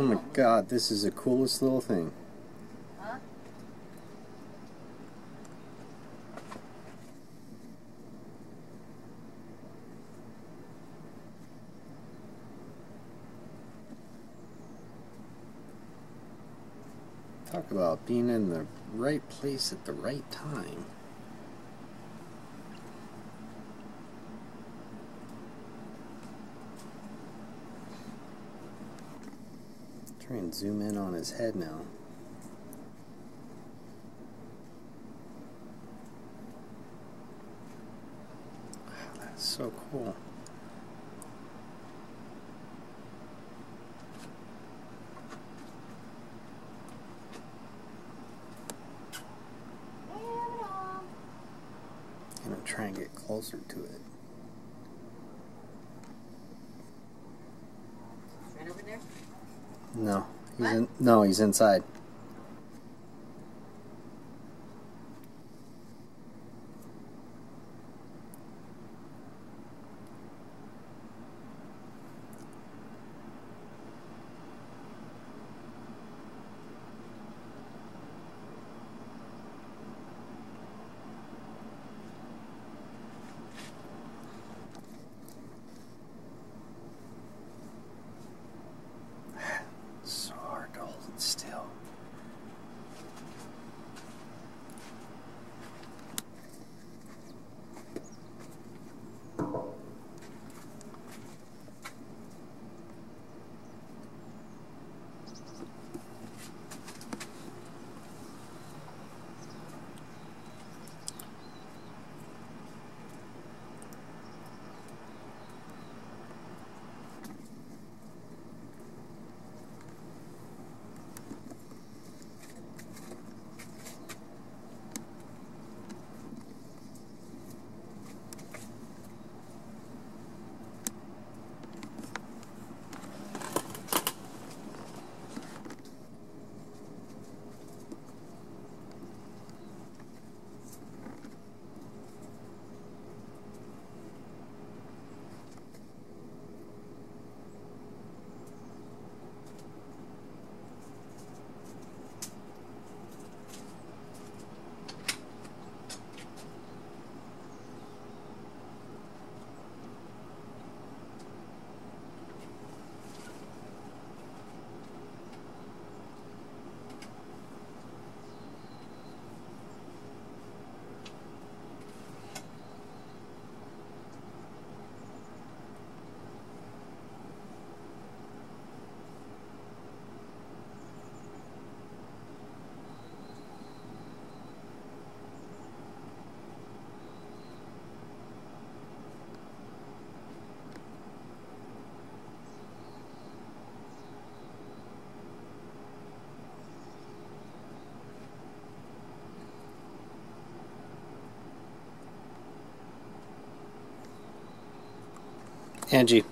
Oh my god, this is the coolest little thing. Talk about being in the right place at the right time. Try and zoom in on his head now. Wow, that's so cool. Gonna try and get closer to it. Right over there? No, he's in, no, he's inside. Angie.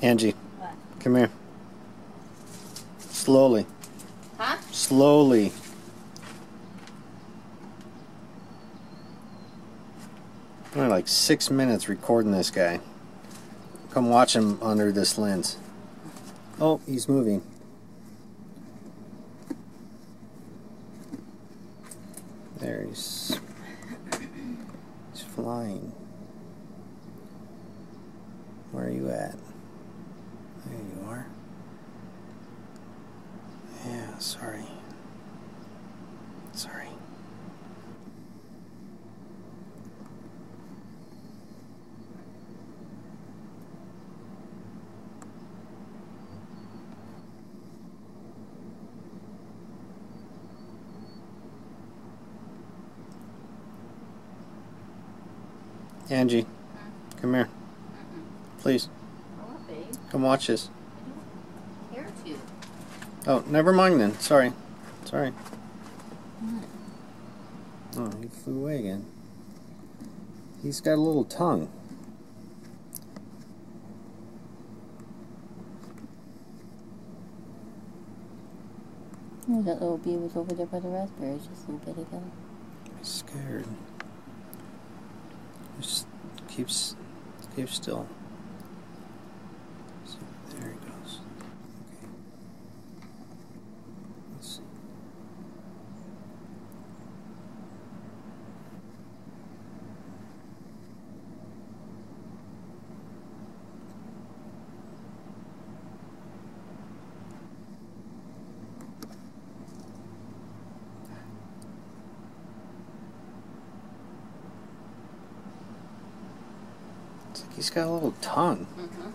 Angie, What? come here. Slowly. Huh? Slowly. Only like six minutes recording this guy. Come watch him under this lens. Oh, he's moving. There he's. He's flying. Where are you at? There you are. Yeah, sorry. Sorry. Angie, come here. Please, What, come watch this. I don't care to. Oh, never mind then. Sorry. Sorry. Oh, he flew away again. He's got a little tongue. Oh, that little bee was over there by the raspberries just a little bit ago. He's scared. Just keeps keep still. So, there he goes. Okay. Let's see. It's like he's got a little tongue. Mm-hmm.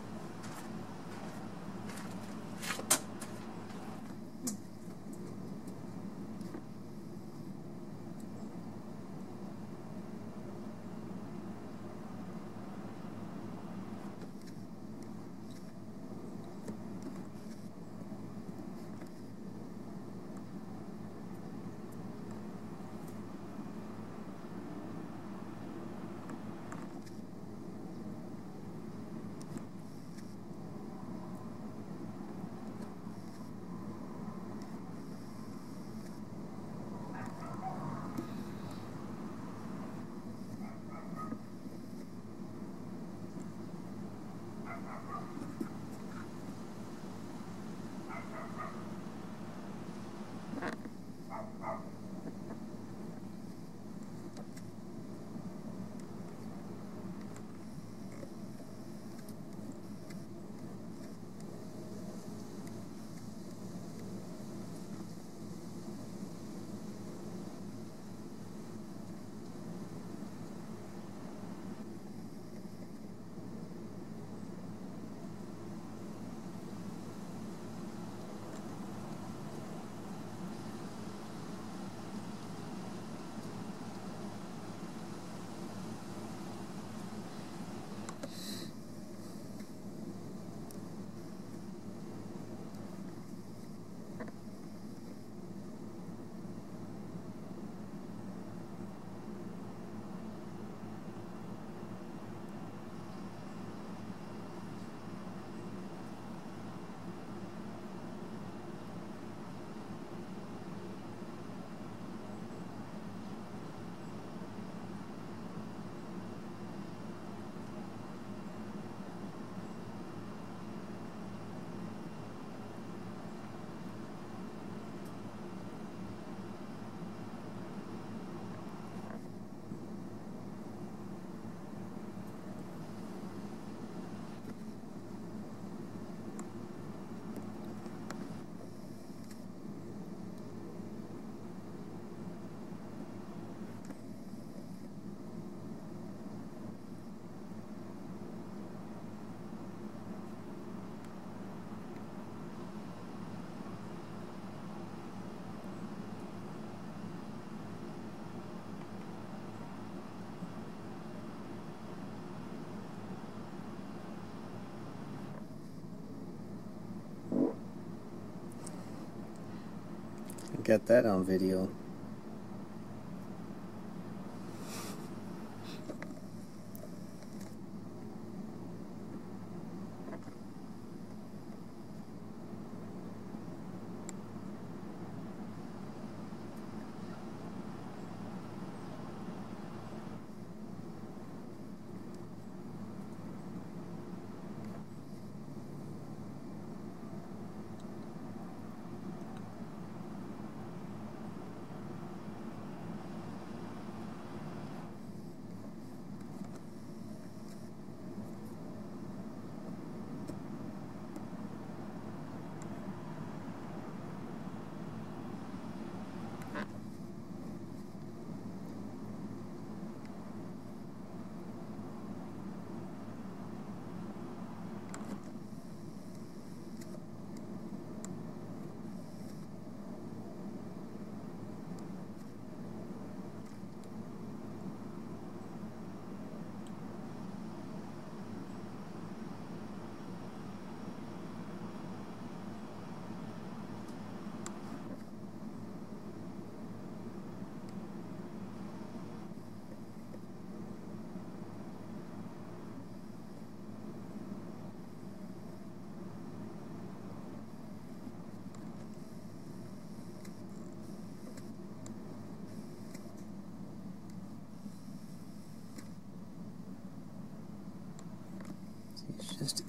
Got that on video.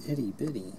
Itty bitty.